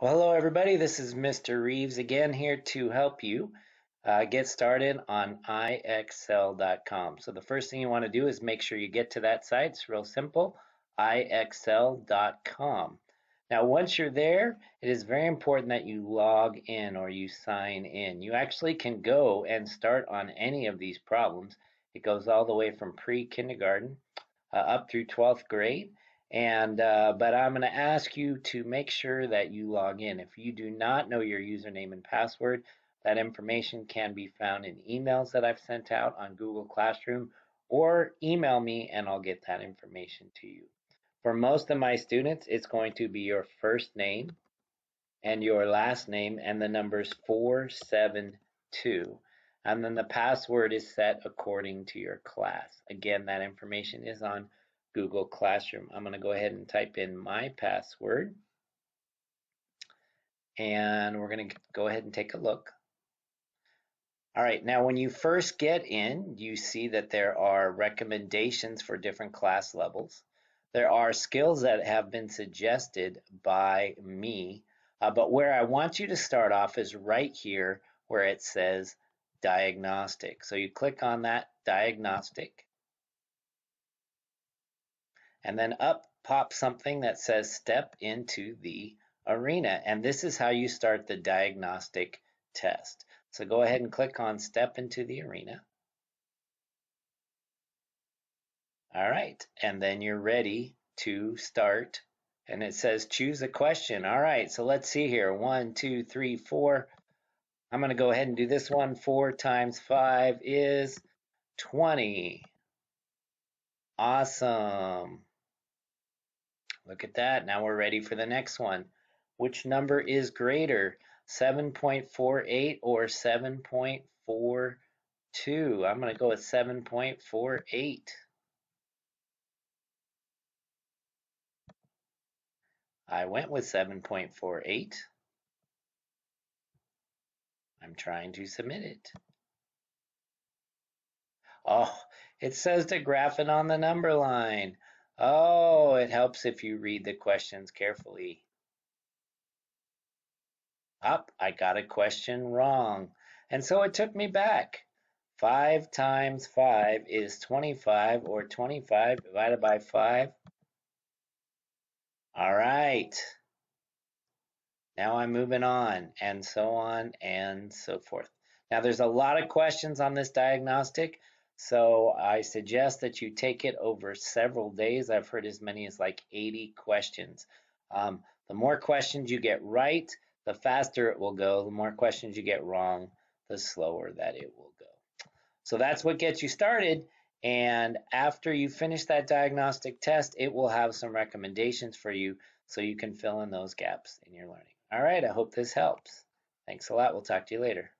Well, hello everybody. This is Mr. Reeves again here to help you uh, get started on iXL.com. So the first thing you want to do is make sure you get to that site. It's real simple, iXL.com. Now, once you're there, it is very important that you log in or you sign in. You actually can go and start on any of these problems. It goes all the way from pre-kindergarten uh, up through 12th grade and uh, but I'm going to ask you to make sure that you log in. If you do not know your username and password, that information can be found in emails that I've sent out on Google Classroom or email me and I'll get that information to you. For most of my students, it's going to be your first name and your last name and the numbers 472. And then the password is set according to your class. Again, that information is on Google Classroom. I'm going to go ahead and type in my password. And we're going to go ahead and take a look. All right, now when you first get in, you see that there are recommendations for different class levels. There are skills that have been suggested by me, uh, but where I want you to start off is right here where it says diagnostic. So you click on that diagnostic and then up pops something that says step into the arena. And this is how you start the diagnostic test. So go ahead and click on step into the arena. All right, and then you're ready to start. And it says choose a question. All right, so let's see here. One, two, three, four. I'm going to go ahead and do this one. Four times five is 20. Awesome. Look at that. Now we're ready for the next one. Which number is greater, 7.48 or 7.42? I'm going to go with 7.48. I went with 7.48. I'm trying to submit it. Oh, it says to graph it on the number line. Oh, it helps if you read the questions carefully. Up, I got a question wrong. And so it took me back. 5 times 5 is 25, or 25 divided by 5. All right. Now I'm moving on, and so on and so forth. Now there's a lot of questions on this diagnostic, so I suggest that you take it over several days. I've heard as many as like 80 questions. Um, the more questions you get right, the faster it will go. The more questions you get wrong, the slower that it will go. So that's what gets you started. And after you finish that diagnostic test, it will have some recommendations for you so you can fill in those gaps in your learning. All right, I hope this helps. Thanks a lot. We'll talk to you later.